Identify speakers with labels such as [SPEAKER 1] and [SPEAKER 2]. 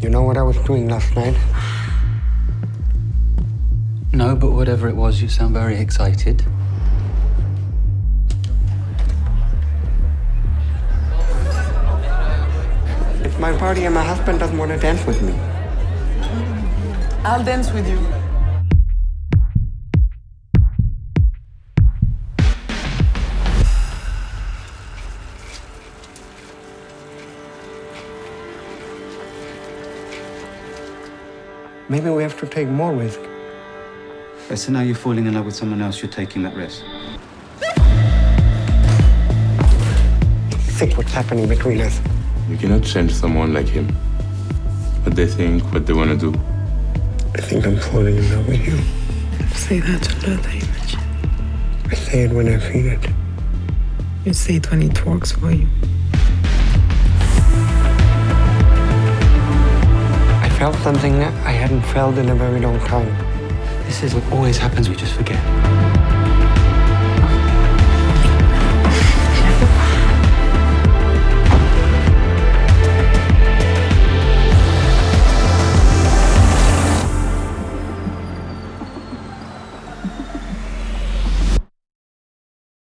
[SPEAKER 1] You know what I was doing last night?
[SPEAKER 2] No, but whatever it was, you sound very excited.
[SPEAKER 1] It's my party and my husband doesn't want to dance with me.
[SPEAKER 3] I'll dance with you.
[SPEAKER 1] Maybe we have to take more risk.
[SPEAKER 2] So now you're falling in love with someone else, you're taking that risk.
[SPEAKER 1] Sick what's happening between us.
[SPEAKER 4] You cannot change someone like him. What they think, what they want to do.
[SPEAKER 1] I think I'm falling in love with you.
[SPEAKER 3] Say that to another image.
[SPEAKER 1] I say it when I feel it.
[SPEAKER 3] You say it when it works for you.
[SPEAKER 1] Felt something I hadn't felt in a very long time.
[SPEAKER 2] This is what always happens, we just forget.